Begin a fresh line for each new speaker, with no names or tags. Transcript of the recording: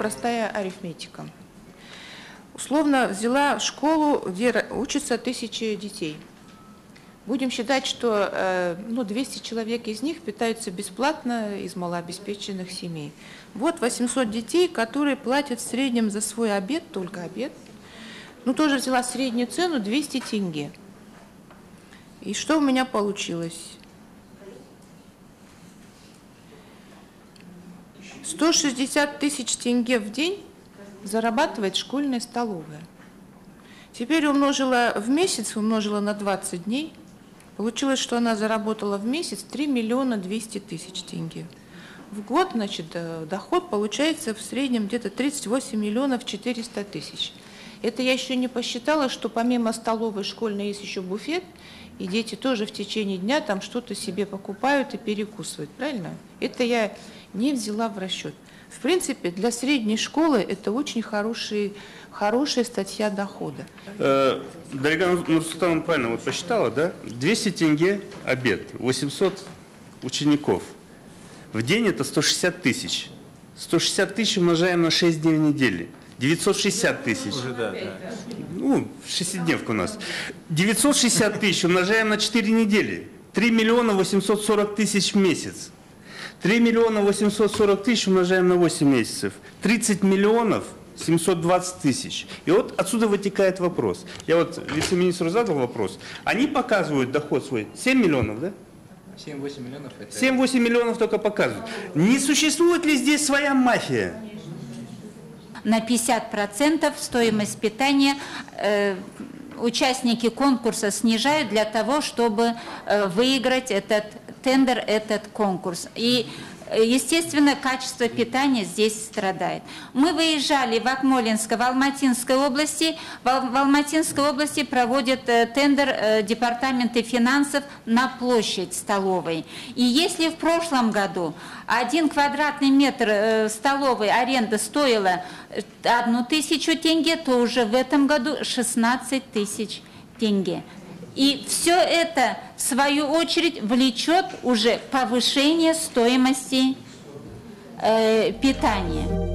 простая арифметика. Условно взяла школу, где учатся тысячи детей. Будем считать, что э, ну, 200 человек из них питаются бесплатно из малообеспеченных семей. Вот 800 детей, которые платят в среднем за свой обед, только обед. Ну, тоже взяла среднюю цену 200 тенге. И что у меня получилось? 160 тысяч тенге в день зарабатывает школьная столовая. Теперь умножила в месяц, умножила на 20 дней. Получилось, что она заработала в месяц 3 миллиона 200 тысяч тенге. В год, значит, э, доход получается в среднем где-то 38 миллионов 400 тысяч. Это я еще не посчитала, что помимо столовой школьной есть еще буфет, и дети тоже в течение дня там что-то себе покупают и перекусывают, правильно? Это я не взяла в расчет. В принципе, для средней школы это очень хороший, хорошая статья дохода.
Э, Дорога Нурсултановна правильно вот посчитала, да? 200 тенге обед, 800 учеников. В день это 160 тысяч. 160 тысяч умножаем на 6 дней в неделю. 960 тысяч. Ну, шестидневка у нас. 960 тысяч умножаем на 4 недели. 3 миллиона 840 тысяч в месяц. 3 миллиона 840 тысяч умножаем на 8 месяцев. 30 миллионов 720 тысяч. И вот отсюда вытекает вопрос. Я вот вице-министру задал вопрос. Они показывают доход свой 7 миллионов, да?
7-8 миллионов это...
7-8 миллионов только показывают. Не существует ли здесь своя мафия?
На 50% стоимость питания э, участники конкурса снижают для того, чтобы э, выиграть этот тендер, этот конкурс. И Естественно, качество питания здесь страдает. Мы выезжали в Акмолинск, в Алматинской области. В Ал- в Алматинской области проводят э, тендер э, департаменты финансов на площадь столовой. И если в прошлом году один квадратный метр э, столовой аренда стоила одну тысячу тенге, то уже в этом году 16 тысяч тенге. И все это, в свою очередь, влечет уже повышение стоимости э, питания.